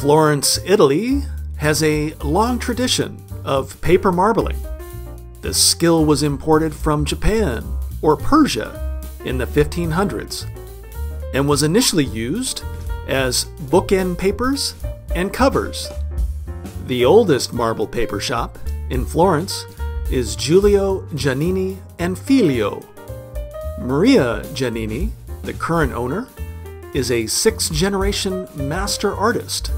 Florence, Italy has a long tradition of paper marbling. The skill was imported from Japan or Persia in the 1500s and was initially used as bookend papers and covers. The oldest marble paper shop in Florence is Giulio Giannini and Figlio. Maria Giannini, the current owner, is a sixth generation master artist.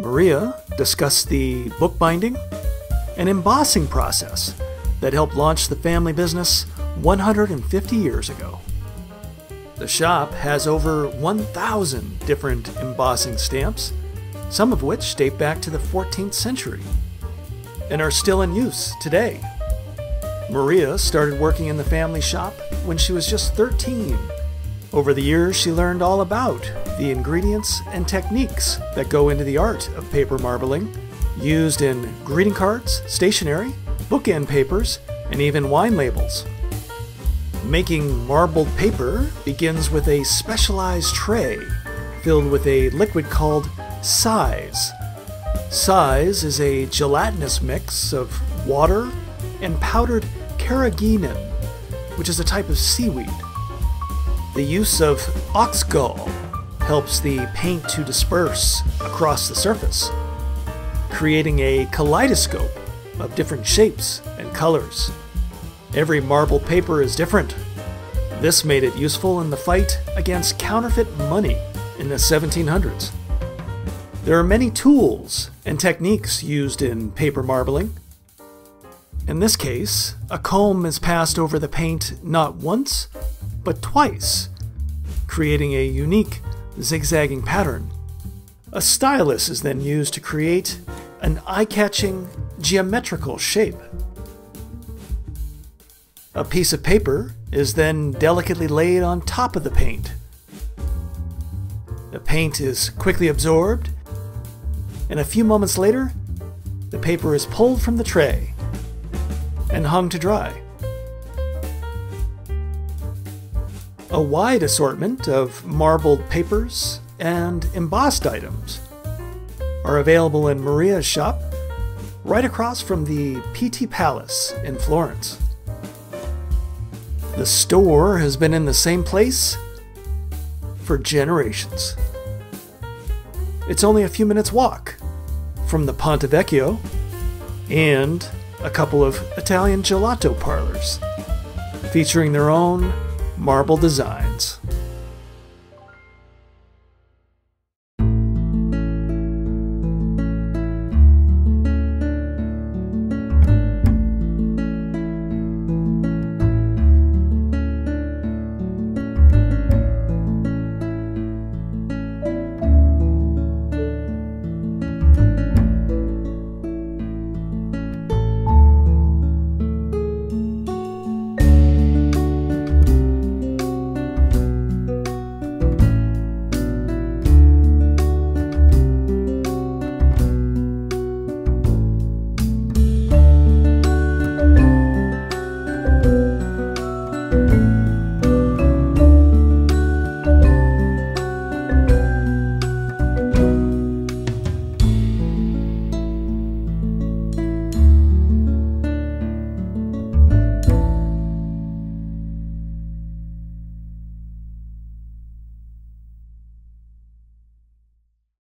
Maria discussed the bookbinding and embossing process that helped launch the family business 150 years ago. The shop has over 1,000 different embossing stamps, some of which date back to the 14th century and are still in use today. Maria started working in the family shop when she was just 13. Over the years, she learned all about the ingredients and techniques that go into the art of paper marbling, used in greeting cards, stationery, bookend papers, and even wine labels. Making marbled paper begins with a specialized tray filled with a liquid called size. Size is a gelatinous mix of water and powdered carrageenan, which is a type of seaweed. The use of ox gall helps the paint to disperse across the surface, creating a kaleidoscope of different shapes and colors. Every marble paper is different. This made it useful in the fight against counterfeit money in the 1700s. There are many tools and techniques used in paper marbling. In this case, a comb is passed over the paint not once, but twice, creating a unique zigzagging pattern. A stylus is then used to create an eye-catching geometrical shape. A piece of paper is then delicately laid on top of the paint. The paint is quickly absorbed, and a few moments later, the paper is pulled from the tray and hung to dry. A wide assortment of marbled papers and embossed items are available in Maria's shop right across from the Pitti Palace in Florence. The store has been in the same place for generations. It's only a few minutes' walk from the Ponte Vecchio and a couple of Italian gelato parlors featuring their own marble designs.